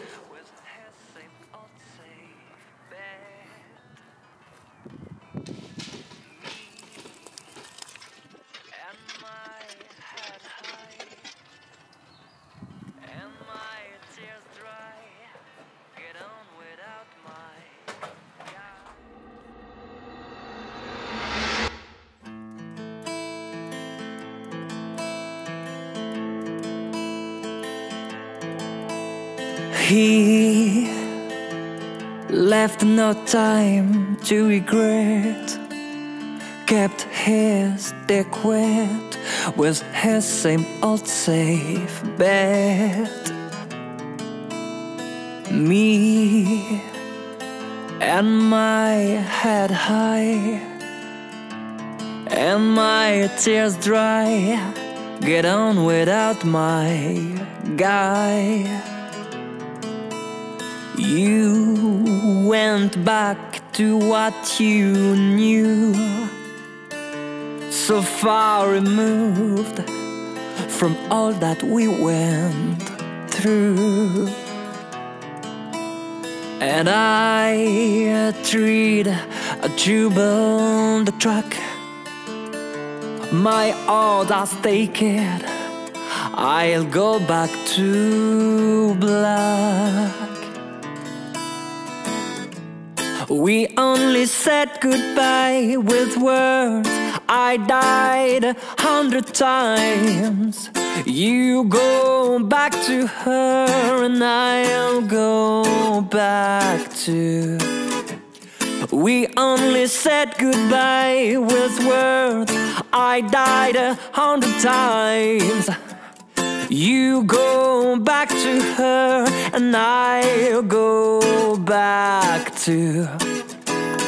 wisdom. He left no time to regret, kept his dick wet with his same old safe bet. Me and my head high and my tears dry. Get on without my guy. You went back to what you knew, so far removed from all that we went through. And I treat a jubal the truck, my orders take it. I'll go back to black. We only said goodbye with words. I died a hundred times. You go back to her, and I'll go back to. We only said goodbye with words. I died a hundred times. You go back to her, and I'll go back to.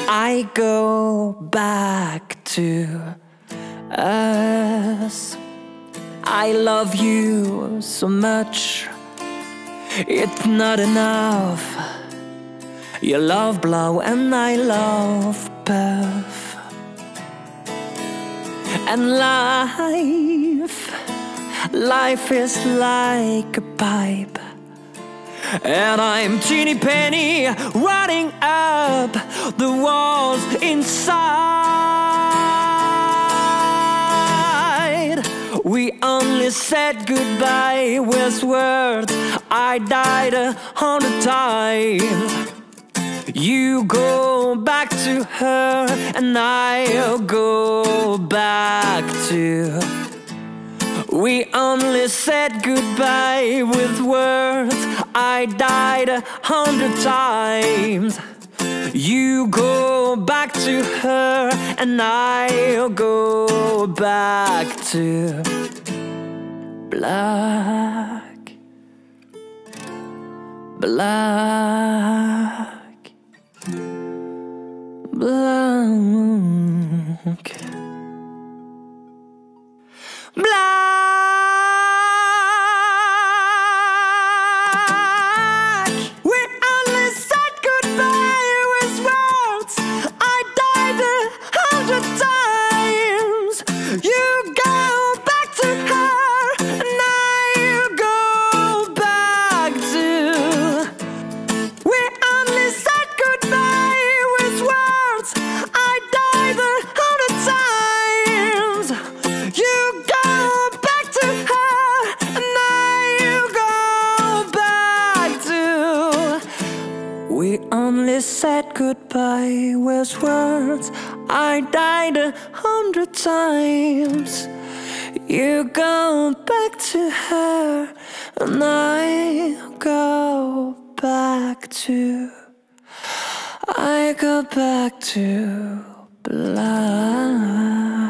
I go back to us. I love you so much, it's not enough. You love blow, and I love puff. And life. Life is like a pipe. And I'm teeny penny running up the walls inside. We only said goodbye with words. I died a hundred times. You go back to her, and I'll go back to. We only said goodbye with words. I died a hundred times. You go back to her, and I'll go back to black. Black. Black. Black. Goodbye with words. I died a hundred times. You go back to her, and I'll go back to. I go back to black.